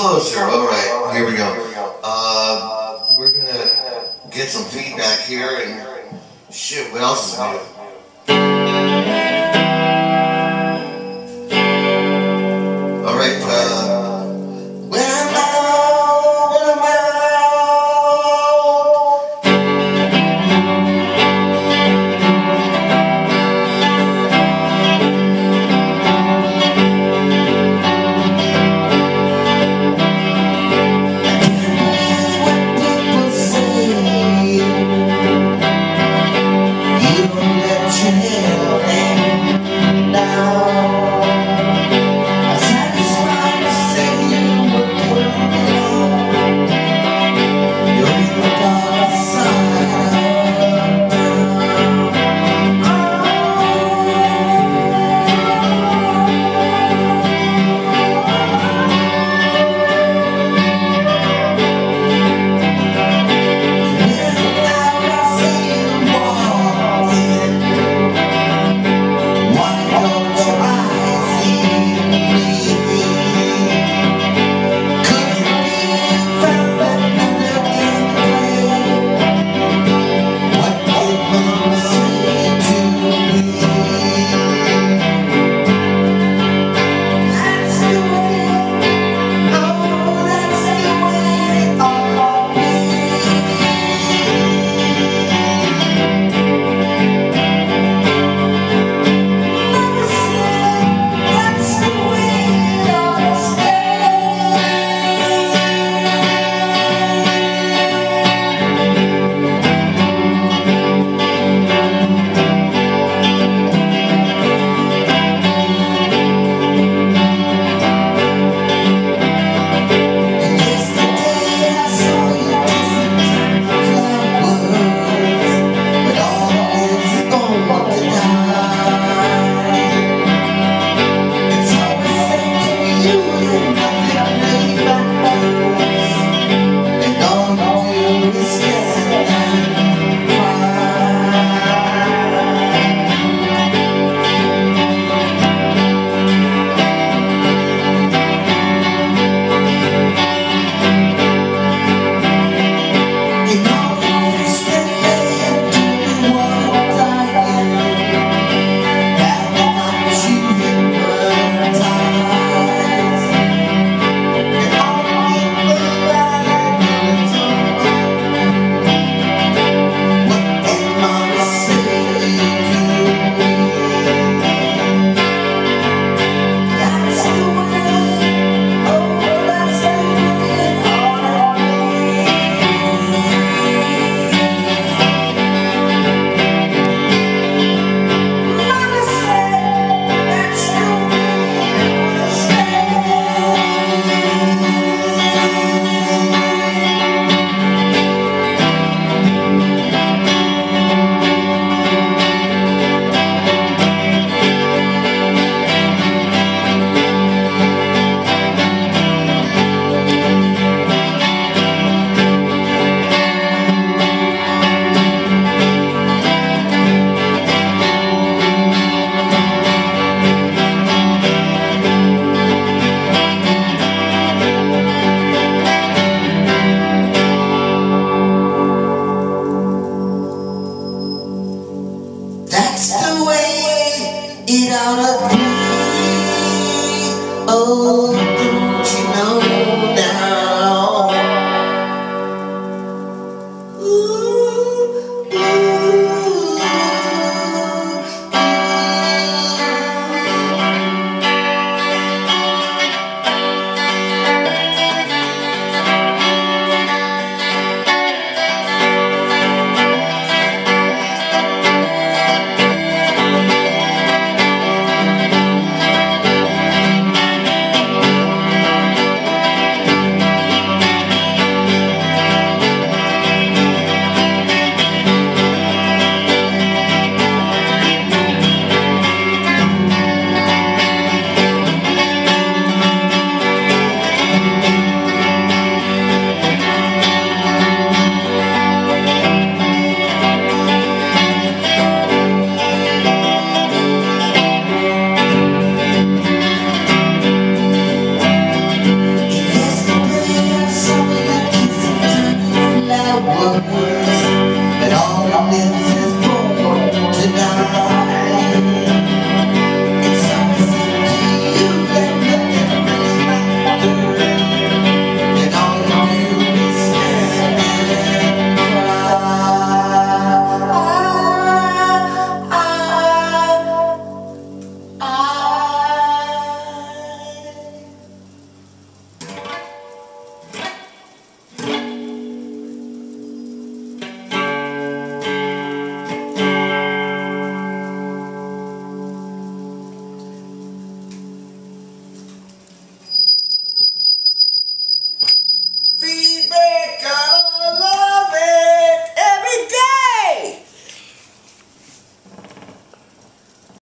closer. All right, here we go. Uh, we're gonna get some feedback here and shit. What else is new? Allah.